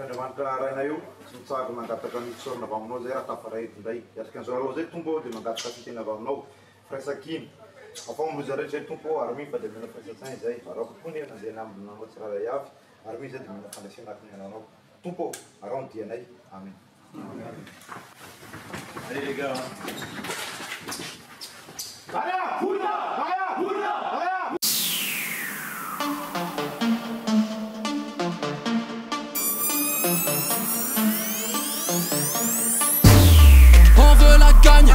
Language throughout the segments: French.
andriamanitra raina eo tsy mitsaro mangataka misorana avy aminao zay raha tafarahety ndray iasaka an'izao raha zay tompo de mangataka fitena avy aminao firaisakiny afamozarehetra zay tompo ary mi fa de mila firaisatsainy zay arako koa nena zay nambinanao tsy raha avy ary mi zay de mila fandasiana agnatiny ananao tompo arao ny dianay amen allez On veut la gagne,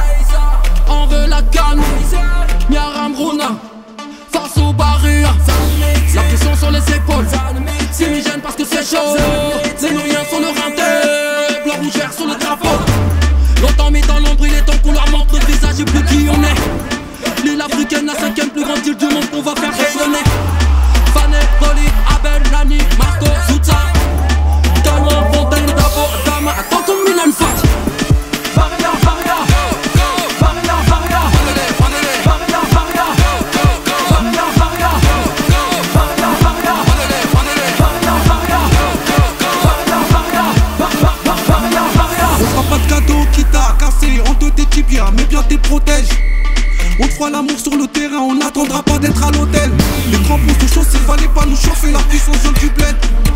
on veut la gagne. Nyaram Runa, face au barrières. La pression sur les épaules, c'est mi parce que c'est chaud. Les nourriens sont le renté, blanc rougère sur le drapeau. l'amour sur le terrain, on n'attendra pas d'être à l'hôtel. Les crampons sont chauds, s'il fallait pas nous chauffer, la puissance du.